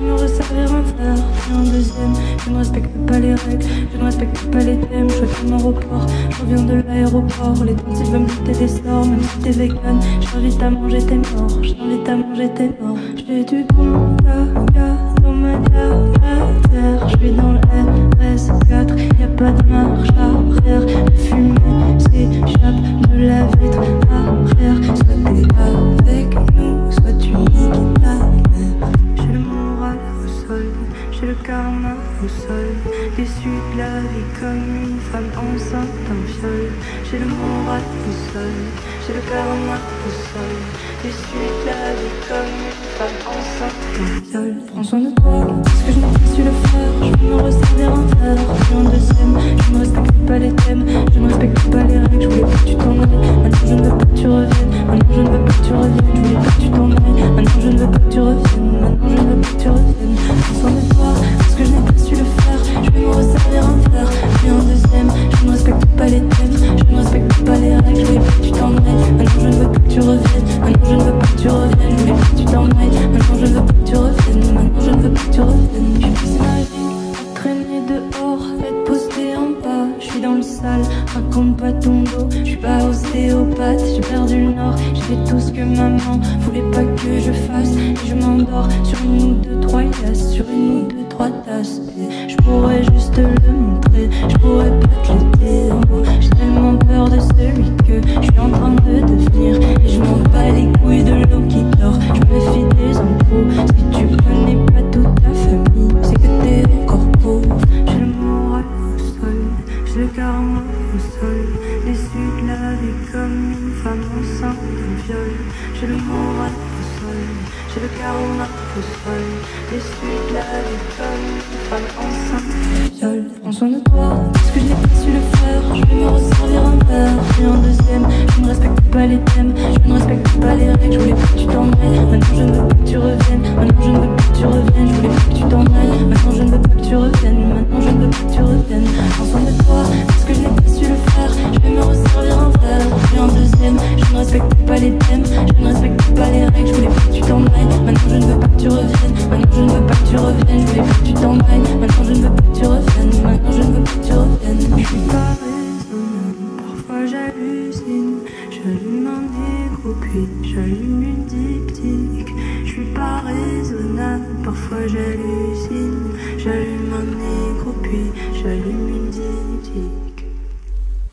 je me resservir un verre, puis un deuxième. Je ne respecte pas les règles, je ne respecte pas les thèmes. Je suis au report, je reviens de l'aéroport. Les dentistes veulent me des sorts, même si t'es vegan. Je t'invite à manger tes morts, je t'invite à manger tes morts. J'ai du bon dans ma terre. La vie comme une femme enceinte d'un viol. J'ai le moral au sol, j'ai le karma au sol. Déçu de la vie comme une femme enceinte d'un viol. Prends soin de toi, parce que je n'ai pas su le faire. Je me un verre, puis un deuxième. Je ne respecte pas les thèmes, Je suis dans le sale, raconte pas ton dos. Je suis pas ostéopathe, j'ai perdu le nord. J'ai fait tout ce que maman voulait pas que je fasse. Et je m'endors sur une ou deux, trois tasses, sur une ou deux, trois tasses. Je pourrais juste te le montrer, Déçu de la vie comme une femme enceinte d'un viol. J'ai le moral au sol, j'ai le karma au sol. Déçu de la vie comme une femme enceinte d'un viol. Prends soin de toi, parce que je n'ai pas su le faire. Je vais me resservir un verre, puis un deuxième. Je ne respecte pas les thèmes, je ne respecte pas les règles. Je voulais pas que tu t'en maintenant je ne veux pas que tu reviennes. Maintenant je ne veux pas que tu reviennes, je voulais pas que tu t'en négro puis j'allume une diptyque. Je suis pas raisonnable, parfois j'hallucine. J'allume